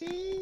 see.